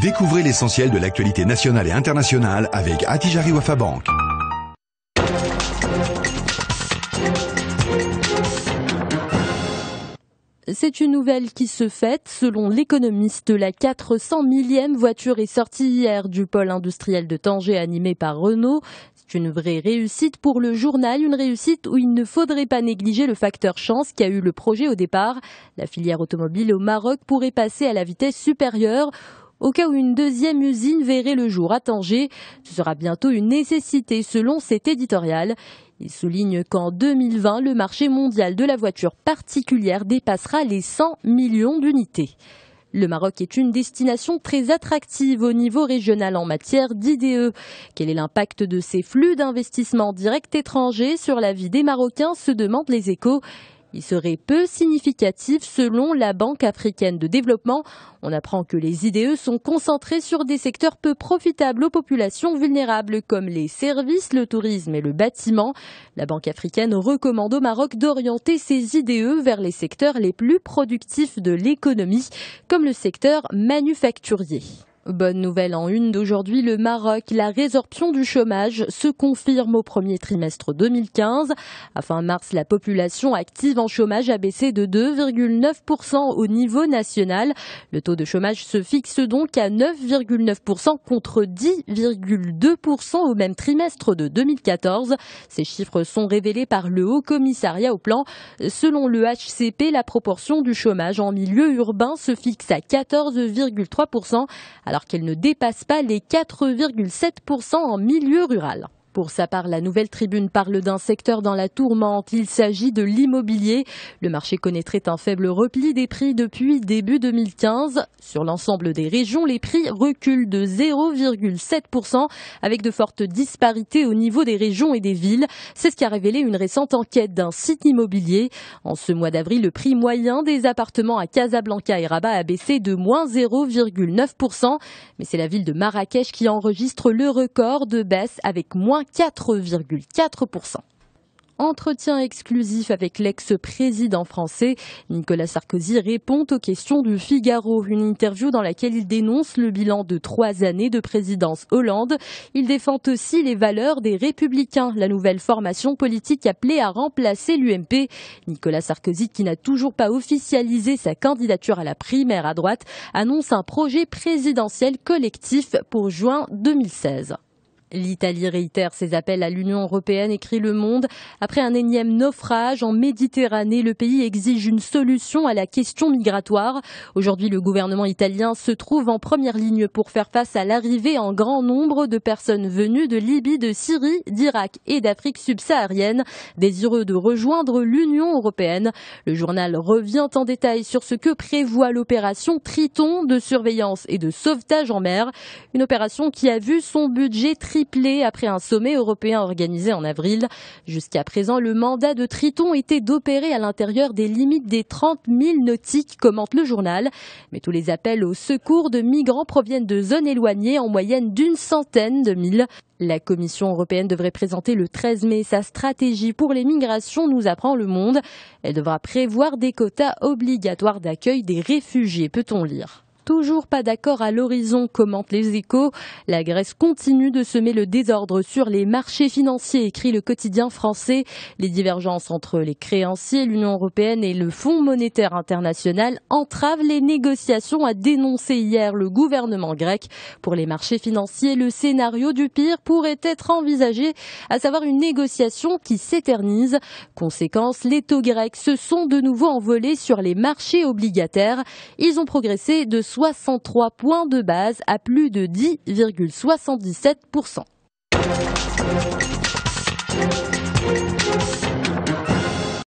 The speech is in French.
Découvrez l'essentiel de l'actualité nationale et internationale avec Atijari Wafa Bank. C'est une nouvelle qui se fête. Selon l'économiste, la 400 millième voiture est sortie hier du pôle industriel de Tanger animé par Renault. C'est une vraie réussite pour le journal, une réussite où il ne faudrait pas négliger le facteur chance qui a eu le projet au départ. La filière automobile au Maroc pourrait passer à la vitesse supérieure au cas où une deuxième usine verrait le jour à Tanger. Ce sera bientôt une nécessité selon cet éditorial. Il souligne qu'en 2020, le marché mondial de la voiture particulière dépassera les 100 millions d'unités. Le Maroc est une destination très attractive au niveau régional en matière d'IDE. Quel est l'impact de ces flux d'investissements directs étrangers sur la vie des Marocains se demandent les échos. Il serait peu significatif selon la Banque africaine de développement. On apprend que les IDE sont concentrés sur des secteurs peu profitables aux populations vulnérables comme les services, le tourisme et le bâtiment. La Banque africaine recommande au Maroc d'orienter ses IDE vers les secteurs les plus productifs de l'économie comme le secteur manufacturier. Bonne nouvelle en une d'aujourd'hui, le Maroc, la résorption du chômage se confirme au premier trimestre 2015. À fin mars, la population active en chômage a baissé de 2,9% au niveau national. Le taux de chômage se fixe donc à 9,9% contre 10,2% au même trimestre de 2014. Ces chiffres sont révélés par le Haut Commissariat au Plan. Selon le HCP, la proportion du chômage en milieu urbain se fixe à 14,3% alors qu'elle ne dépasse pas les 4,7% en milieu rural. Pour sa part, la nouvelle tribune parle d'un secteur dans la tourmente. Il s'agit de l'immobilier. Le marché connaîtrait un faible repli des prix depuis début 2015. Sur l'ensemble des régions, les prix reculent de 0,7% avec de fortes disparités au niveau des régions et des villes. C'est ce qu'a révélé une récente enquête d'un site immobilier. En ce mois d'avril, le prix moyen des appartements à Casablanca et Rabat a baissé de moins 0,9%. Mais c'est la ville de Marrakech qui enregistre le record de baisse avec moins 4,4%. Entretien exclusif avec l'ex-président français. Nicolas Sarkozy répond aux questions du Figaro. Une interview dans laquelle il dénonce le bilan de trois années de présidence Hollande. Il défend aussi les valeurs des Républicains, la nouvelle formation politique appelée à remplacer l'UMP. Nicolas Sarkozy, qui n'a toujours pas officialisé sa candidature à la primaire à droite, annonce un projet présidentiel collectif pour juin 2016. L'Italie réitère ses appels à l'Union européenne, écrit Le Monde. Après un énième naufrage en Méditerranée, le pays exige une solution à la question migratoire. Aujourd'hui, le gouvernement italien se trouve en première ligne pour faire face à l'arrivée en grand nombre de personnes venues de Libye, de Syrie, d'Irak et d'Afrique subsaharienne, désireux de rejoindre l'Union européenne. Le journal revient en détail sur ce que prévoit l'opération Triton de surveillance et de sauvetage en mer. Une opération qui a vu son budget après un sommet européen organisé en avril. Jusqu'à présent, le mandat de Triton était d'opérer à l'intérieur des limites des 30 000 nautiques, commente le journal. Mais tous les appels au secours de migrants proviennent de zones éloignées, en moyenne d'une centaine de milles. La Commission européenne devrait présenter le 13 mai sa stratégie pour les migrations, nous apprend le monde. Elle devra prévoir des quotas obligatoires d'accueil des réfugiés, peut-on lire. Toujours pas d'accord à l'horizon, commentent les échos. La Grèce continue de semer le désordre sur les marchés financiers, écrit le quotidien français. Les divergences entre les créanciers, l'Union européenne et le Fonds monétaire international entravent les négociations, a dénoncé hier le gouvernement grec. Pour les marchés financiers, le scénario du pire pourrait être envisagé, à savoir une négociation qui s'éternise. Conséquence, les taux grecs se sont de nouveau envolés sur les marchés obligataires. Ils ont progressé de 63 points de base à plus de 10,77%.